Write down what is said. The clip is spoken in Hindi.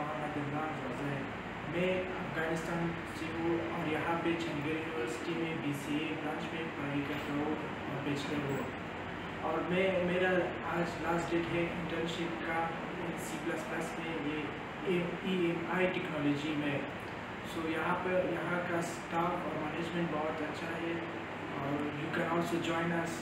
और मददगार रोज़ा है, मैं अफ़गानिस्तान से हूँ और यहाँ पे चंगेल यूनिवर्सिटी में बी सी ए ब्रांच में पढ़ाई करता हूँ और बेचलर हुआ और मैं, मेरा आज लास्ट डेट है इंटर्नशिप का सी प्लस प्लस में ये ई एम आई टेक्नोलॉजी में। सो यहाँ पर यहाँ का स्टाफ और मैनेजमेंट बहुत अच्छा है और you can also join us